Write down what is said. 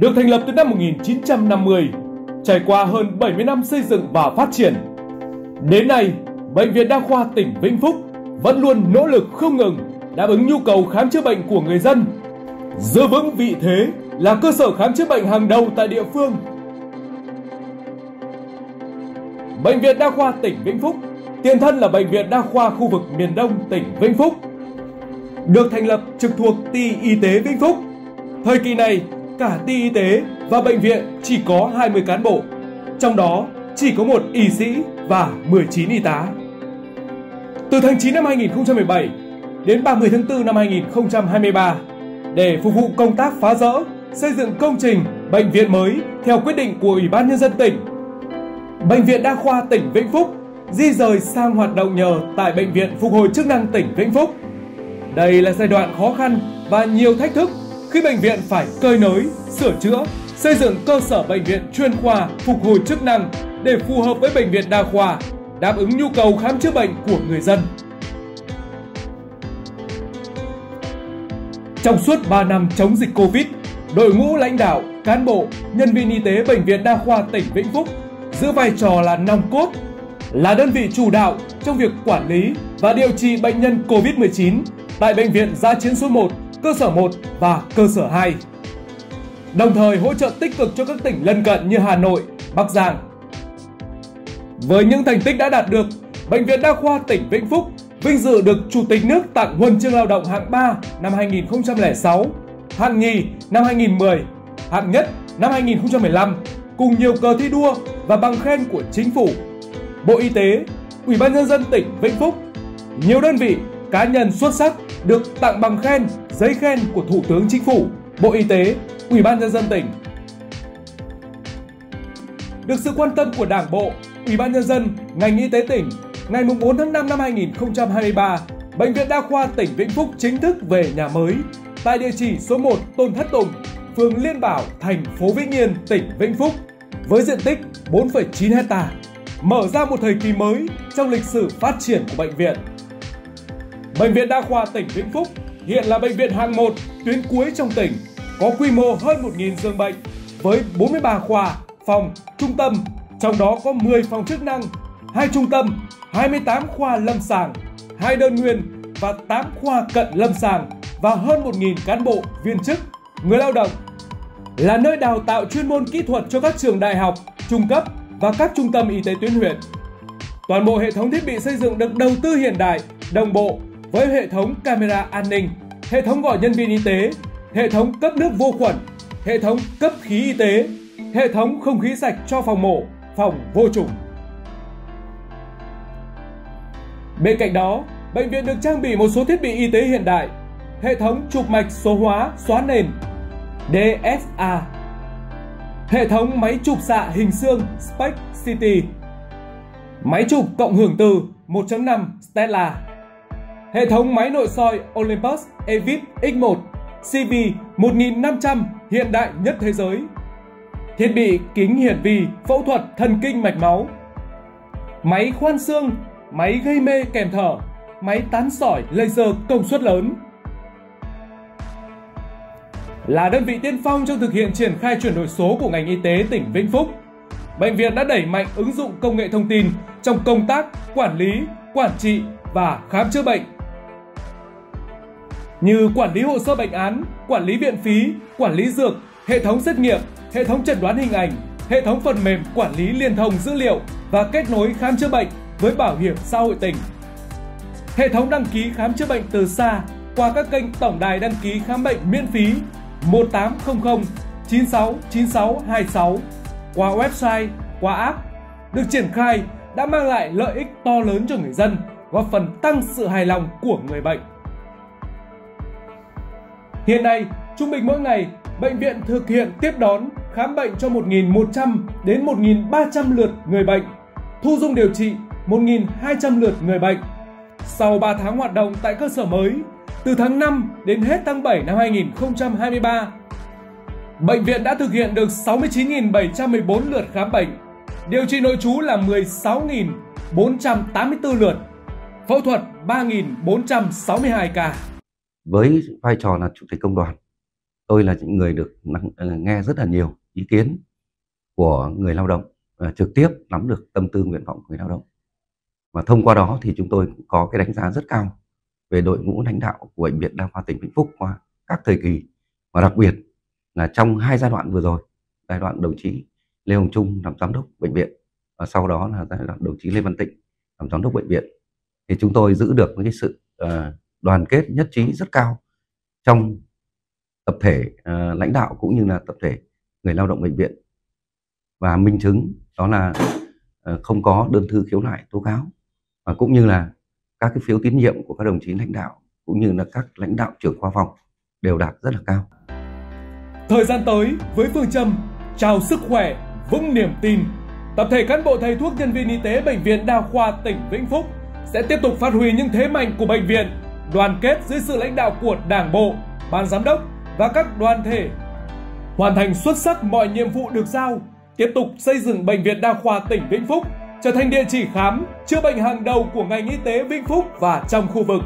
Được thành lập từ năm 1950, trải qua hơn 70 năm xây dựng và phát triển. Đến nay, Bệnh viện Đa khoa tỉnh Vĩnh Phúc vẫn luôn nỗ lực không ngừng đáp ứng nhu cầu khám chữa bệnh của người dân, giữ vững vị thế là cơ sở khám chữa bệnh hàng đầu tại địa phương. Bệnh viện Đa khoa tỉnh Vĩnh Phúc tiền thân là Bệnh viện Đa khoa khu vực miền Đông tỉnh Vĩnh Phúc. Được thành lập trực thuộc Ty Y tế Vĩnh Phúc. Thời kỳ này, cả Ty Y tế và bệnh viện chỉ có 20 cán bộ, trong đó chỉ có một y sĩ và 19 y tá. Từ tháng 9 năm 2017 đến 30 tháng 4 năm 2023, để phục vụ công tác phá rỡ, xây dựng công trình bệnh viện mới theo quyết định của Ủy ban Nhân dân tỉnh. Bệnh viện Đa khoa tỉnh Vĩnh Phúc di rời sang hoạt động nhờ tại Bệnh viện Phục hồi chức năng tỉnh Vĩnh Phúc. Đây là giai đoạn khó khăn và nhiều thách thức khi bệnh viện phải cơi nới, sửa chữa, xây dựng cơ sở bệnh viện chuyên khoa phục hồi chức năng để phù hợp với bệnh viện đa khoa, đáp ứng nhu cầu khám chữa bệnh của người dân. Trong suốt 3 năm chống dịch Covid, đội ngũ lãnh đạo, cán bộ, nhân viên y tế Bệnh viện Đa khoa tỉnh Vĩnh Phúc giữ vai trò là nòng cốt, là đơn vị chủ đạo trong việc quản lý và điều trị bệnh nhân Covid-19 tại Bệnh viện Giã Chiến số 1, cơ sở 1 và cơ sở 2. Đồng thời hỗ trợ tích cực cho các tỉnh lân cận như Hà Nội, Bắc Giang. Với những thành tích đã đạt được, Bệnh viện Đa khoa tỉnh Vĩnh Phúc vinh dự được Chủ tịch nước tặng huân chương lao động hạng 3 năm 2006, hạng nhì năm 2010, hạng nhất năm 2015 cùng nhiều cờ thi đua và bằng khen của chính phủ, Bộ Y tế, Ủy ban nhân dân tỉnh Vĩnh Phúc. Nhiều đơn vị, cá nhân xuất sắc được tặng bằng khen, giấy khen của Thủ tướng Chính phủ, Bộ Y tế, Ủy ban nhân dân tỉnh. Được sự quan tâm của Đảng bộ, Ủy ban nhân dân, ngành y tế tỉnh ngày 4 tháng 5 năm 2023, Bệnh viện Đa khoa tỉnh Vĩnh Phúc chính thức về nhà mới tại địa chỉ số 1 Tôn Thất Tùng, phường Liên Bảo, thành phố Vĩnh Yên, tỉnh Vĩnh Phúc với diện tích 4,9 hecta, mở ra một thời kỳ mới trong lịch sử phát triển của bệnh viện. Bệnh viện Đa khoa tỉnh Vĩnh Phúc hiện là bệnh viện hạng 1 tuyến cuối trong tỉnh, có quy mô hơn 1.000 giường bệnh với 43 khoa, phòng, trung tâm, trong đó có 10 phòng chức năng, 2 trung tâm, 28 khoa lâm sàng, 2 đơn nguyên và 8 khoa cận lâm sàng và hơn 1.000 cán bộ, viên chức, người lao động. Là nơi đào tạo chuyên môn kỹ thuật cho các trường đại học, trung cấp và các trung tâm y tế tuyến huyện. Toàn bộ hệ thống thiết bị xây dựng được đầu tư hiện đại, đồng bộ với hệ thống camera an ninh, hệ thống gọi nhân viên y tế, hệ thống cấp nước vô khuẩn, hệ thống cấp khí y tế, hệ thống không khí sạch cho phòng mổ, phòng vô trùng. Bên cạnh đó, bệnh viện được trang bị một số thiết bị y tế hiện đại, hệ thống chụp mạch số hóa xóa nền DSA, hệ thống máy chụp xạ hình xương SPECT CT, máy chụp cộng hưởng từ 1.5 Stella, hệ thống máy nội soi Olympus Evit X1 CV 1500 hiện đại nhất thế giới, thiết bị kính hiển vi phẫu thuật thần kinh mạch máu, máy khoan xương máy gây mê kèm thở, máy tán sỏi laser công suất lớn. Là đơn vị tiên phong trong thực hiện triển khai chuyển đổi số của ngành y tế tỉnh Vĩnh Phúc, bệnh viện đã đẩy mạnh ứng dụng công nghệ thông tin trong công tác quản lý, quản trị và khám chữa bệnh. Như quản lý hồ sơ bệnh án, quản lý viện phí, quản lý dược, hệ thống xét nghiệm, hệ thống chẩn đoán hình ảnh, hệ thống phần mềm quản lý liên thông dữ liệu và kết nối khám chữa bệnh với Bảo hiểm xã hội tỉnh. Hệ thống đăng ký khám chữa bệnh từ xa qua các kênh tổng đài đăng ký khám bệnh miễn phí 1800 969626 qua website, qua app được triển khai đã mang lại lợi ích to lớn cho người dân, góp phần tăng sự hài lòng của người bệnh. Hiện nay, trung bình mỗi ngày, bệnh viện thực hiện tiếp đón khám bệnh cho 1.100 đến 1.300 lượt người bệnh, thu dung điều trị 1.200 lượt người bệnh. Sau 3 tháng hoạt động tại cơ sở mới, từ tháng 5 đến hết tháng 7 năm 2023, bệnh viện đã thực hiện được 69.714 lượt khám bệnh, điều trị nội trú là 16.484 lượt, phẫu thuật 3.462 ca. Với vai trò là chủ tịch công đoàn, tôi là những người được ờ, nghe rất là nhiều ý kiến của người lao động và trực tiếp nắm được tâm tư nguyện vọng của người lao động. Và thông qua đó thì chúng tôi có cái đánh giá rất cao về đội ngũ lãnh đạo của bệnh viện đa khoa tỉnh Vĩnh Phúc qua các thời kỳ và đặc biệt là trong hai giai đoạn vừa rồi, giai đoạn đồng chí Lê Hồng Trung làm giám đốc bệnh viện và sau đó là giai đoạn đồng chí Lê Văn Tịnh làm giám đốc bệnh viện thì chúng tôi giữ được cái sự uh, đoàn kết nhất trí rất cao trong tập thể uh, lãnh đạo cũng như là tập thể người lao động bệnh viện và minh chứng đó là uh, không có đơn thư khiếu nại tố cáo và cũng như là các cái phiếu tín nhiệm của các đồng chí lãnh đạo cũng như là các lãnh đạo trưởng khoa phòng đều đạt rất là cao. Thời gian tới với phương châm chào sức khỏe, vững niềm tin, tập thể cán bộ thầy thuốc nhân viên y tế bệnh viện đa khoa tỉnh Vĩnh Phúc sẽ tiếp tục phát huy những thế mạnh của bệnh viện, đoàn kết dưới sự lãnh đạo của Đảng bộ, ban giám đốc và các đoàn thể, hoàn thành xuất sắc mọi nhiệm vụ được giao, tiếp tục xây dựng bệnh viện đa khoa tỉnh Vĩnh Phúc trở thành địa chỉ khám chữa bệnh hàng đầu của ngành y tế Vĩnh Phúc và trong khu vực.